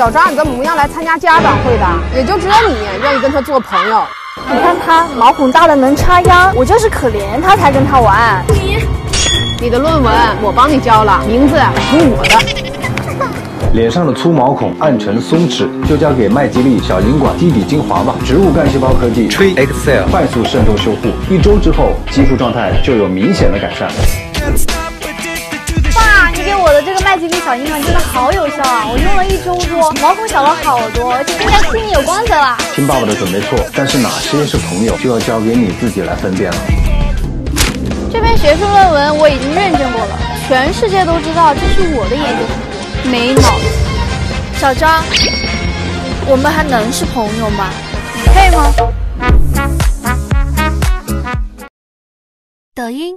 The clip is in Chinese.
小张，你这模样来参加家长会的，也就只有你愿意跟他做朋友。你看他毛孔大的能插秧，我就是可怜他才跟他玩。你，你的论文我帮你交了，名字是我的。脸上的粗毛孔、暗沉、松弛，就交给麦吉丽小银管基底精华吧。植物干细胞科技吹 Excel 快速渗透修护，一周之后肌肤状态就有明显的改善。爸，你给我的这个麦吉利小银管真的好有效啊！我用了一周多，毛孔小了好多，而且更加细腻有光泽了。听爸爸的准没错，但是哪些是朋友，就要交给你自己来分辨了。这篇学术论文我已经认证过了，全世界都知道这是我的研究成果。没脑子，小张，我们还能是朋友吗？你配吗？抖音。